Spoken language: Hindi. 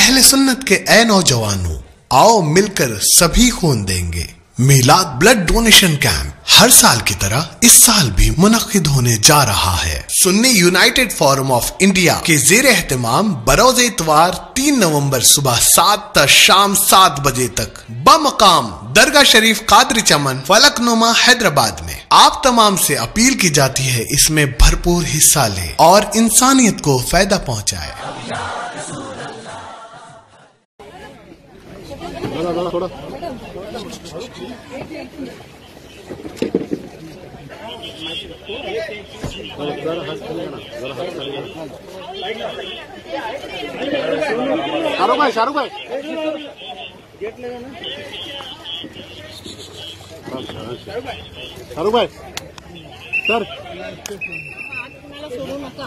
अहले सुन्नत के ए नौजवानों, आओ मिलकर सभी खून देंगे। मिलाद ब्लड डोनेशन कैंप हर साल की तरह इस साल भी मुनद होने जा रहा है। Sunni United forum of India के जेर एहतमाम बरोज इतवार तीन नवंबर सुबह सात तक शाम सात बजे तक बमकाम दरगाह शरीफ कादरी चमन फलकनुमा हैदराबाद में। आप तमाम से अपील की जाती है इसमें भरपूर हिस्सा ले और इंसानियत को फ़ायदा पहुँचाए। थोड़ा। थोड़ा थोड़ा शाहरुख भाई शाहरुख भाई। शाहरुख भाई सर। नका